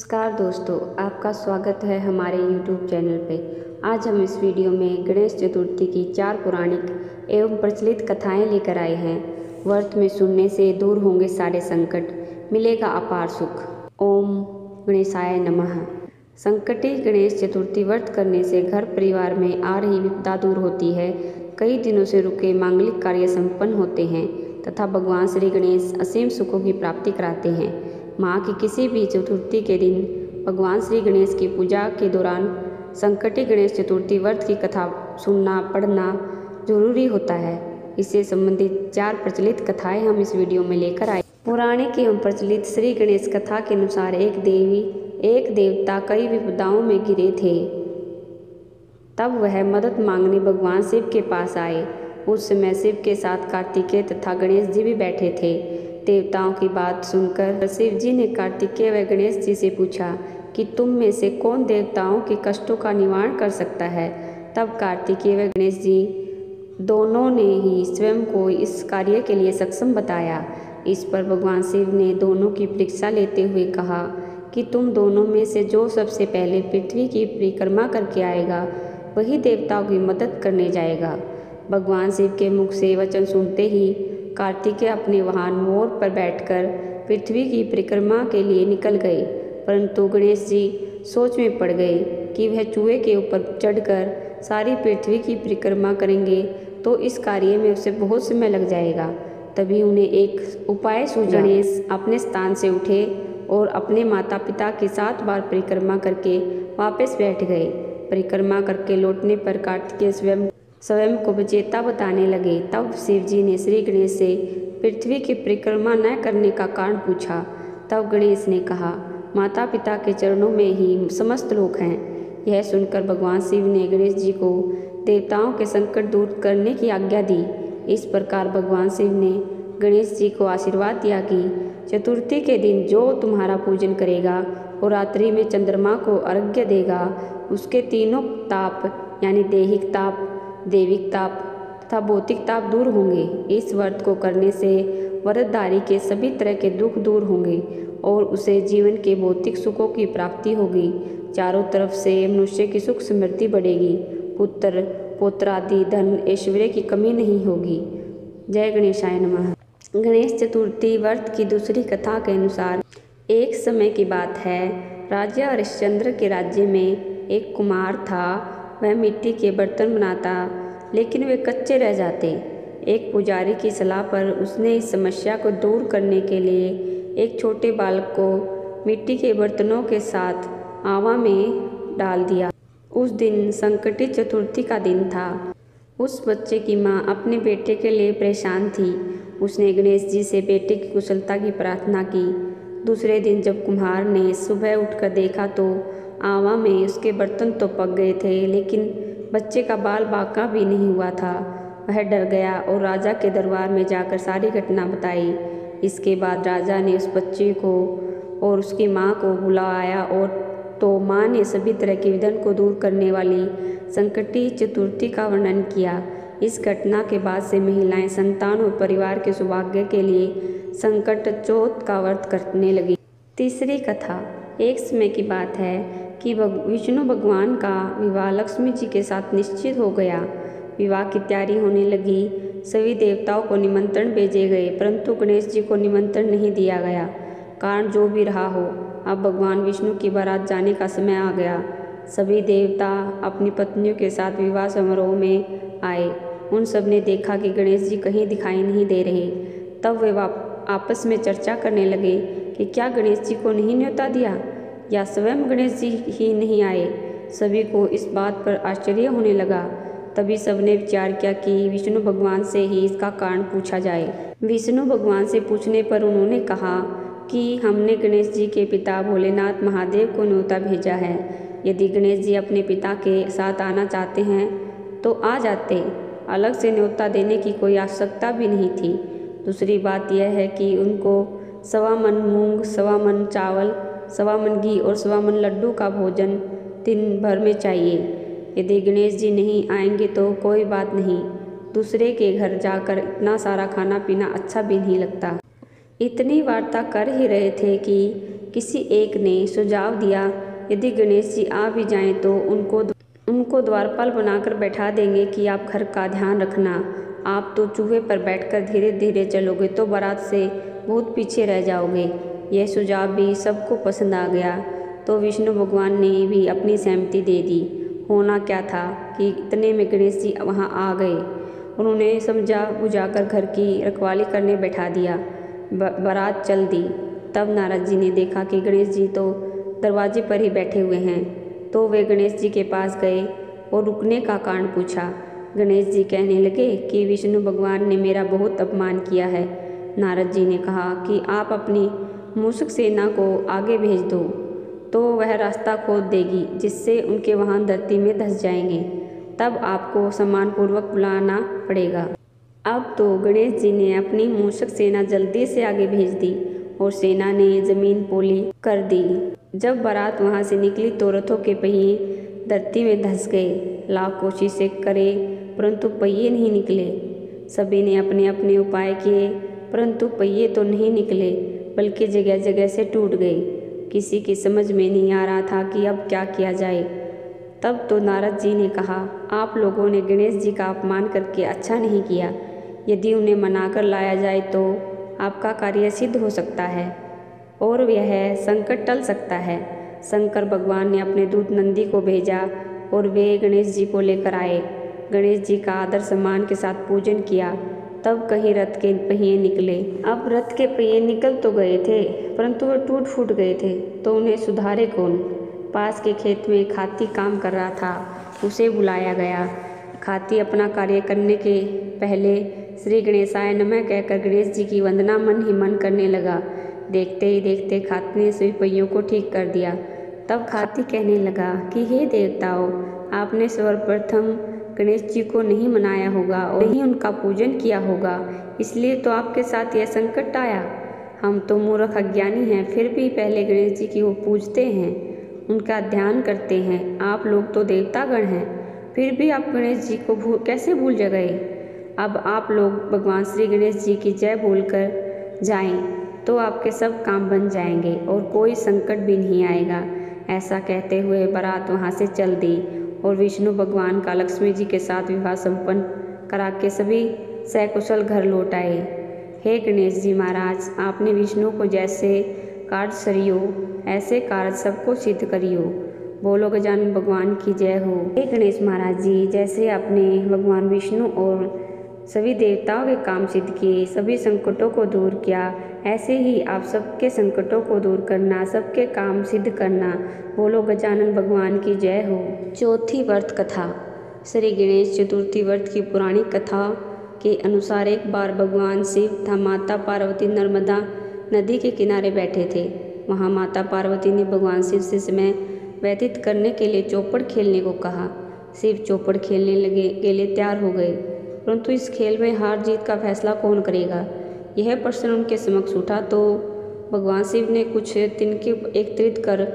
नमस्कार दोस्तों, आपका स्वागत है हमारे YouTube चैनल पे। आज हम इस वीडियो में गणेश चतुर्थी की चार पौराणिक एवं प्रचलित कथाएँ लेकर आए हैं। व्रत में सुनने से दूर होंगे सारे संकट, मिलेगा अपार सुख। ओम गणेशाय नमः। संकटी गणेश चतुर्थी व्रत करने से घर परिवार में आ रही विपदा दूर होती है। कई दिनों से रुके मांगलिक कार्य संपन्न होते हैं, तथा भगवान श्री गणेश असीम सुखों की प्राप्ति कराते हैं। माह की किसी भी चतुर्थी के दिन भगवान श्री गणेश की पूजा के दौरान संकटी गणेश चतुर्थी व्रत की कथा सुनना, पढ़ना ज़रूरी होता है। इससे संबंधित चार प्रचलित कथाएँ हम इस वीडियो में लेकर आए। पौराणिक एवं प्रचलित श्री गणेश कथा के अनुसार एक देवी, एक देवता कई विपदाओं में गिरे थे। तब वह मदद मांगने भगवान शिव के पास आए। उस समय शिव के साथ कार्तिकेय तथा गणेश जी भी बैठे थे। देवताओं की बात सुनकर शिव जी ने कार्तिकेय व गणेश जी से पूछा कि तुम में से कौन देवताओं के कष्टों का निवारण कर सकता है? तब कार्तिकेय व गणेश जी दोनों ने ही स्वयं को इस कार्य के लिए सक्षम बताया। इस पर भगवान शिव ने दोनों की परीक्षा लेते हुए कहा कि तुम दोनों में से जो सबसे पहले पृथ्वी की परिक्रमा करके आएगा, वही देवताओं की मदद करने जाएगा। भगवान शिव के मुख से वचन सुनते ही कार्तिकेय अपने वाहन मोर पर बैठकर पृथ्वी की परिक्रमा के लिए निकल गए, परंतु गणेश जी सोच में पड़ गए कि वह चूहे के ऊपर चढ़कर सारी पृथ्वी की परिक्रमा करेंगे तो इस कार्य में उसे बहुत समय लग जाएगा। तभी उन्हें एक उपाय सूझा। गणेश अपने स्थान से उठे और अपने माता पिता के सात बार परिक्रमा करके वापस बैठ गए। परिक्रमा करके लौटने पर कार्तिकेय स्वयं स्वयं को विजेता बताने लगे। तब शिव जी ने श्री गणेश से पृथ्वी की परिक्रमा न करने का कारण पूछा। तब गणेश ने कहा माता पिता के चरणों में ही समस्त लोग हैं। यह सुनकर भगवान शिव ने गणेश जी को देवताओं के संकट दूर करने की आज्ञा दी। इस प्रकार भगवान शिव ने गणेश जी को आशीर्वाद दिया कि चतुर्थी के दिन जो तुम्हारा पूजन करेगा और रात्रि में चंद्रमा को अर्घ्य देगा। उसके तीनों ताप, यानी देहिक ताप देविक ताप तथा भौतिक ताप दूर होंगे। इस व्रत को करने से व्रतधारी के सभी तरह के दुख दूर होंगे और उसे जीवन के भौतिक सुखों की प्राप्ति होगी। चारों तरफ़ से मनुष्य की सुख समृद्धि बढ़ेगी। पुत्र पुत्र आदि धन, ऐश्वर्य की कमी नहीं होगी। जय गणेशाय नमः। गणेश चतुर्थी व्रत की दूसरी कथा के अनुसार एक समय की बात है। राजा हरिश्चंद्र के राज्य में एक कुमार था। वह मिट्टी के बर्तन बनाता, लेकिन वे कच्चे रह जाते। एक पुजारी की सलाह पर उसने इस समस्या को दूर करने के लिए एक छोटे बालक को मिट्टी के बर्तनों के साथ आवा में डाल दिया। उस दिन संकटी चतुर्थी का दिन था। उस बच्चे की माँ अपने बेटे के लिए परेशान थी। उसने गणेश जी से बेटे की कुशलता की प्रार्थना की। दूसरे दिन जब कुम्हार ने सुबह उठकर देखा तो आवा में उसके बर्तन तो पक गए थे, लेकिन बच्चे का बाल बाका भी नहीं हुआ था। वह डर गया और राजा के दरबार में जाकर सारी घटना बताई। इसके बाद राजा ने उस बच्चे को और उसकी माँ को बुलाया और तो माँ ने सभी तरह के विधन को दूर करने वाली संकटी चतुर्थी का वर्णन किया। इस घटना के बाद से महिलाएँ संतान और परिवार के सौभाग्य के लिए संकट चौथ का व्रत करने लगी। तीसरी कथा, एक समय की बात है। कि विष्णु भगवान का विवाह लक्ष्मी जी के साथ निश्चित हो गया। विवाह की तैयारी होने लगी। सभी देवताओं को निमंत्रण भेजे गए, परंतु गणेश जी को निमंत्रण नहीं दिया गया। कारण जो भी रहा हो, अब भगवान विष्णु की बारात जाने का समय आ गया। सभी देवता अपनी पत्नियों के साथ विवाह समारोह में आए। उन सबने देखा कि गणेश जी कहीं दिखाई नहीं दे रहे। तब वे आपस में चर्चा करने लगे कि क्या गणेश जी को नहीं न्योता दिया? या स्वयं गणेश जी ही नहीं आए। सभी को इस बात पर आश्चर्य होने लगा। तभी सबने विचार किया कि विष्णु भगवान से ही इसका कारण पूछा जाए। विष्णु भगवान से पूछने पर उन्होंने कहा कि हमने गणेश जी के पिता भोलेनाथ महादेव को न्योता भेजा है। यदि गणेश जी अपने पिता के साथ आना चाहते हैं तो आ जाते। अलग से न्योता देने की कोई आवश्यकता भी नहीं थी। दूसरी बात यह है कि उनको सवा मन मूंग सवा मन चावल सवा मन घी और सवा मन लड्डू का भोजन दिन भर में चाहिए। यदि गणेश जी नहीं आएँगे तो कोई बात नहीं। दूसरे के घर जाकर इतना सारा खाना पीना अच्छा भी नहीं लगता। इतनी वार्ता कर ही रहे थे कि किसी एक ने सुझाव दिया, यदि गणेश जी आ भी जाएँ तो उनको उनको द्वारपाल बनाकर बैठा देंगे कि आप घर का ध्यान रखना। आप तो चूहे पर बैठकर धीरे धीरे चलोगे तो बारात से बहुत पीछे रह जाओगे। यह सुझाव भी सबको पसंद आ गया तो विष्णु भगवान ने भी अपनी सहमति दे दी। होना क्या था कि इतने में गणेश जी वहाँ आ गए। उन्होंने समझा बुझाकर घर की रखवाली करने बैठा दिया। बारात चल दी। तब नारद जी ने देखा कि गणेश जी तो दरवाजे पर ही बैठे हुए हैं। तो वे गणेश जी के पास गए और रुकने का कारण पूछा। गणेश जी कहने लगे कि विष्णु भगवान ने मेरा बहुत अपमान किया है। नारद जी ने कहा कि आप अपनी मूसक सेना को आगे भेज दो तो वह रास्ता खोद देगी, जिससे उनके वाहन धरती में धस जाएँगे। तब आपको सम्मानपूर्वक बुलाना पड़ेगा। अब तो गणेश जी ने अपनी मूषक सेना जल्दी से आगे भेज दी और सेना ने ज़मीन पोली कर दी। जब बारात वहाँ से निकली तो रथों के पहिए धरती में धस गए। लाख कोशिशें करे, परंतु पहिए नहीं निकले। सभी ने अपने अपने उपाय किए, परंतु पहिए तो नहीं निकले। बल्कि जगह जगह से टूट गई। किसी की समझ में नहीं आ रहा था कि अब क्या किया जाए। तब तो नारद जी ने कहा, आप लोगों ने गणेश जी का अपमान करके अच्छा नहीं किया। यदि उन्हें मनाकर लाया जाए तो आपका कार्य सिद्ध हो सकता है। और यह संकट टल सकता है। शंकर भगवान ने अपने दूत नंदी को भेजा और वे गणेश जी को लेकर आए। गणेश जी का आदर सम्मान के साथ पूजन किया। तब कहीं रथ के पहिए निकले। अब रथ के पहिए निकल तो गए थे, परंतु वह टूट फूट गए थे तो उन्हें सुधारे कौन? पास के खेत में खाती काम कर रहा था, उसे बुलाया गया। खाती अपना कार्य करने के पहले श्री गणेशाय नमः कहकर गणेश जी की वंदना मन ही मन करने लगा। देखते ही देखते खाती ने सभी पहियों को ठीक कर दिया। तब खाती कहने लगा कि, हे देवताओं, आपने सर्वप्रथम गणेश जी को नहीं मनाया होगा और नहीं उनका पूजन किया होगा। इसलिए तो आपके साथ यह संकट आया। हम तो मूर्ख अज्ञानी हैं, फिर भी पहले गणेश जी की वो पूजते हैं, उनका ध्यान करते हैं। आप लोग तो देवतागण हैं, फिर भी आप गणेश जी को भूल, कैसे भूल गए अब आप लोग भगवान श्री गणेश जी की जय बोलकर जाएँ तो आपके सब काम बन जाएँगे और कोई संकट भी नहीं आएगा। ऐसा कहते हुए बारात वहाँ से चल दी। और विष्णु भगवान का लक्ष्मी जी के साथ विवाह संपन्न करा के सभी सकुशल घर लौट आए। हे गणेश जी महाराज, आपने विष्णु को जैसे कार्य सरियो, ऐसे कार्य सबको सिद्ध करियो। बोलो गजान भगवान की जय हो। हे गणेश महाराज जी, जैसे आपने भगवान विष्णु और सभी देवताओं के काम सिद्ध किए, सभी संकटों को दूर किया। ऐसे ही आप सबके संकटों को दूर करना, सबके काम सिद्ध करना। बोलो गजानन भगवान की जय हो। चौथी व्रत कथा। श्री गणेश चतुर्थी व्रत की पुरानी कथा के अनुसार एक बार भगवान शिव तथा माता पार्वती नर्मदा नदी के किनारे बैठे थे। वहाँ माता पार्वती ने भगवान शिव से समय व्यतीत करने के लिए चौपड़ खेलने को कहा। शिव चौपड़ खेलने लगे के लिए तैयार हो गए। परंतु इस खेल में हार जीत का फैसला कौन करेगा? यह प्रश्न उनके समक्ष उठा तो भगवान शिव ने कुछ तिनके एकत्रित कर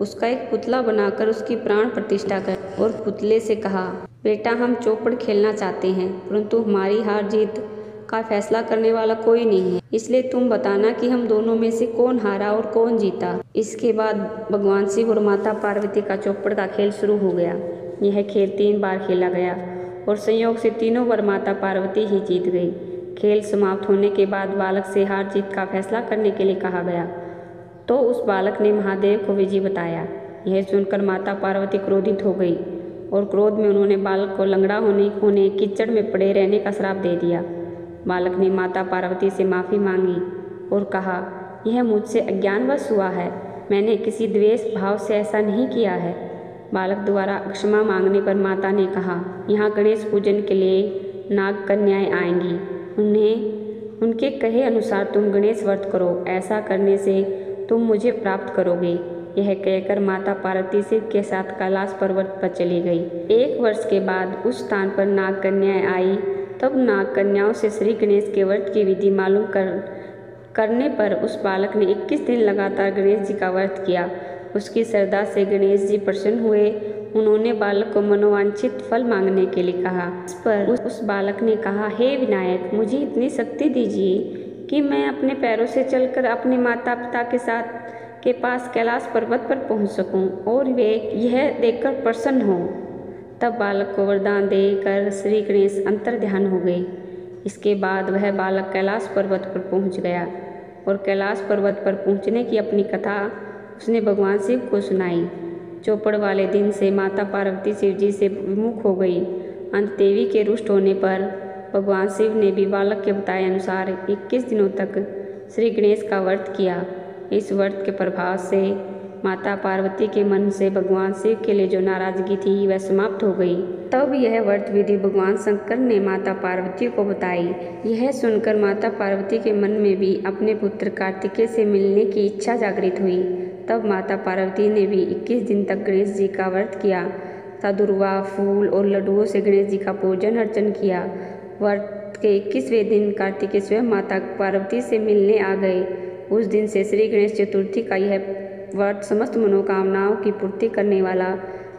उसका एक पुतला बनाकर उसकी प्राण प्रतिष्ठा कर और पुतले से कहा, बेटा, हम चौपड़ खेलना चाहते हैं, परंतु हमारी हार जीत का फैसला करने वाला कोई नहीं है। इसलिए तुम बताना कि हम दोनों में से कौन हारा और कौन जीता। इसके बाद भगवान शिव और माता पार्वती का चौपड़ का खेल शुरू हो गया। यह खेल तीन बार खेला गया। और संयोग से तीनों बार माता पार्वती ही जीत गई। खेल समाप्त होने के बाद बालक से हार जीत का फैसला करने के लिए कहा गया। तो उस बालक ने महादेव को विजय बताया। यह सुनकर माता पार्वती क्रोधित हो गई और क्रोध में उन्होंने बालक को लंगड़ा होने होने कीचड़ में पड़े रहने का श्राप दे दिया। बालक ने माता पार्वती से माफ़ी मांगी और कहा, यह मुझसे अज्ञानवश हुआ है। मैंने किसी द्वेष भाव से ऐसा नहीं किया है। बालक द्वारा क्षमा मांगने पर माता ने कहा, यहाँ गणेश पूजन के लिए नाग कन्याएँ आएँगी। उन्हें, उनके कहे अनुसार तुम गणेश व्रत करो। ऐसा करने से तुम मुझे प्राप्त करोगे। यह कहकर माता पार्वती शिव के साथ कैलाश पर्वत पर चली गई। एक वर्ष के बाद उस स्थान पर नाग कन्याएँ आई। तब नाग कन्याओं से श्री गणेश के व्रत की विधि मालूम कर, करने पर उस बालक ने 21 दिन लगातार गणेश जी का व्रत किया। उसकी श्रद्धा से गणेश जी प्रसन्न हुए। उन्होंने बालक को मनोवांछित फल मांगने के लिए कहा। इस पर उस, बालक ने कहा हे विनायक मुझे इतनी शक्ति दीजिए कि मैं अपने पैरों से चलकर अपने माता पिता के साथ के पास कैलाश पर्वत पर पहुँच सकूँ और वे यह देखकर प्रसन्न हों। तब बालक को वरदान देकर श्री गणेश अंतर ध्यान हो गए। इसके बाद वह बालक कैलाश पर्वत पर पहुँच गया और कैलाश पर्वत पर पहुँचने की अपनी कथा उसने भगवान शिव को सुनाई। चौपड़ वाले दिन से माता पार्वती शिव जी से विमुख हो गई। अंत देवी के रुष्ट होने पर भगवान शिव ने भी बालक के बताए अनुसार 21 दिनों तक श्री गणेश का व्रत किया। इस व्रत के प्रभाव से माता पार्वती के मन से भगवान शिव के लिए जो नाराज़गी थी, वह समाप्त हो गई। तब यह व्रत विधि भगवान शंकर ने माता पार्वती को बताई। यह सुनकर माता पार्वती के मन में भी अपने पुत्र कार्तिकेय से मिलने की इच्छा जागृत हुई। तब माता पार्वती ने भी 21 दिन तक गणेश जी का व्रत किया। तदुर्वा फूल और लड्डुओं से गणेश जी का पूजन अर्चन किया। व्रत के इक्कीसवें दिन कार्तिकेय स्वयं माता पार्वती से मिलने आ गए। उस दिन से श्री गणेश चतुर्थी का यह व्रत समस्त मनोकामनाओं की पूर्ति करने वाला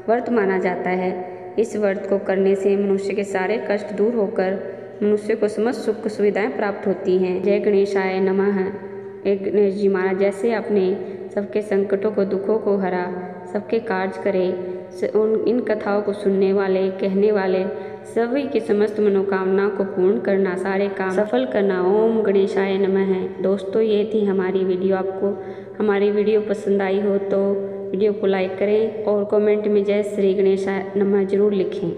व्रत माना जाता है। इस व्रत को करने से मनुष्य के सारे कष्ट दूर होकर मनुष्य को समस्त सुख सुविधाएँ प्राप्त होती हैं। जय गणेशाय नमः। एक गणेश जी महाराज, जैसे अपने सबके संकटों को, दुखों को हरा, सबके कार्य करे उन, इन कथाओं को सुनने वाले, कहने वाले, सभी की समस्त मनोकामना को पूर्ण करना, सारे काम सफल करना। ओम गणेशाय नमः। है दोस्तों, ये थी हमारी वीडियो। आपको हमारी वीडियो पसंद आई हो तो वीडियो को लाइक करें और कमेंट में जय श्री गणेशाय नमः ज़रूर लिखें।